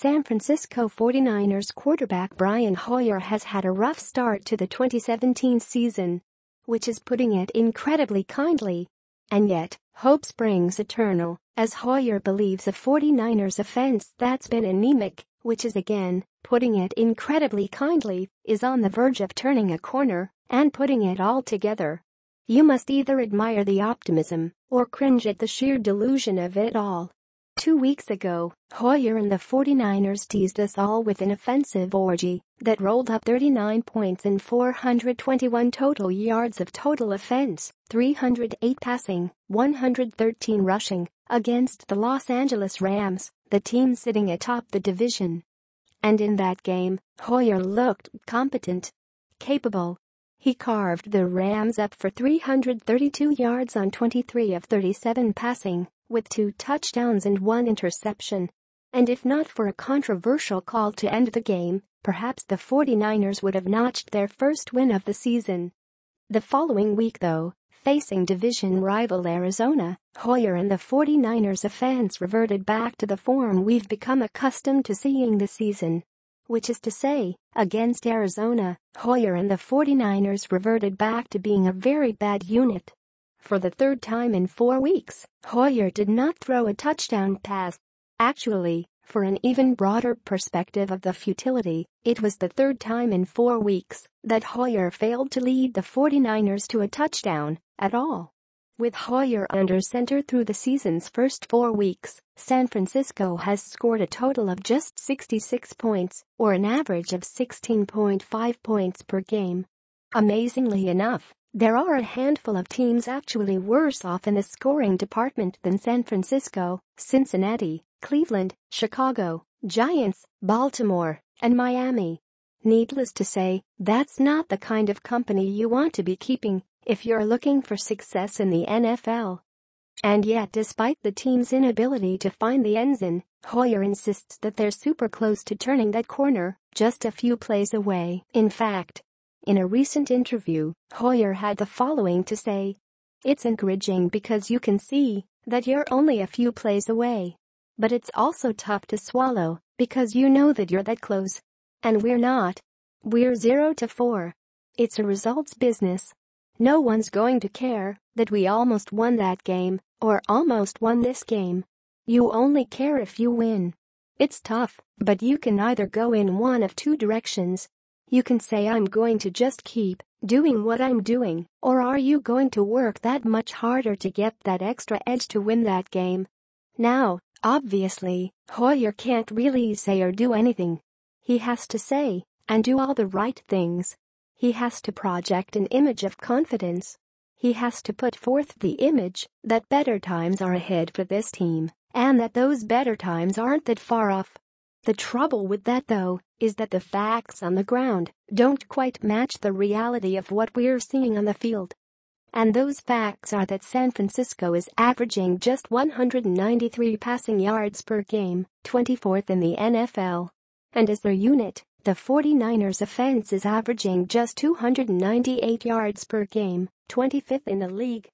San Francisco 49ers quarterback Brian Hoyer has had a rough start to the 2017 season, which is putting it incredibly kindly. And yet, hope springs eternal, as Hoyer believes a 49ers offense that's been anemic, which is again, putting it incredibly kindly, is on the verge of turning a corner and putting it all together. You must either admire the optimism or cringe at the sheer delusion of it all. Two weeks ago, Hoyer and the 49ers teased us all with an offensive orgy that rolled up 39 points and 421 total yards of total offense, 308 passing, 113 rushing, against the Los Angeles Rams, the team sitting atop the division. And in that game, Hoyer looked competent, capable. He carved the Rams up for 332 yards on 23 of 37 passing, with two touchdowns and one interception. And if not for a controversial call to end the game, perhaps the 49ers would have notched their first win of the season. The following week though, facing division rival Arizona, Hoyer and the 49ers offense reverted back to the form we've become accustomed to seeing this season. Which is to say, against Arizona, Hoyer and the 49ers reverted back to being a very bad unit. For the third time in four weeks, Hoyer did not throw a touchdown pass. Actually, for an even broader perspective of the futility, it was the third time in four weeks that Hoyer failed to lead the 49ers to a touchdown at all. With Hoyer under center through the season's first four weeks, San Francisco has scored a total of just 66 points, or an average of 16.5 points per game. Amazingly enough, there are a handful of teams actually worse off in the scoring department than San Francisco, Cincinnati, Cleveland, Chicago, Giants, Baltimore, and Miami. Needless to say, that's not the kind of company you want to be keeping if you're looking for success in the NFL. And yet despite the team's inability to find the end zone, Hoyer insists that they're super close to turning that corner, just a few plays away. In fact, in a recent interview, Hoyer had the following to say. It's encouraging because you can see that you're only a few plays away. But it's also tough to swallow because you know that you're that close. And we're not. We're 0 to 4. It's a results business. No one's going to care that we almost won that game or almost won this game. You only care if you win. It's tough, but you can either go in one of two directions you can say I'm going to just keep doing what I'm doing, or are you going to work that much harder to get that extra edge to win that game? Now, obviously, Hoyer can't really say or do anything. He has to say and do all the right things. He has to project an image of confidence. He has to put forth the image that better times are ahead for this team and that those better times aren't that far off. The trouble with that though is that the facts on the ground don't quite match the reality of what we're seeing on the field. And those facts are that San Francisco is averaging just 193 passing yards per game, 24th in the NFL. And as their unit, the 49ers offense is averaging just 298 yards per game, 25th in the league.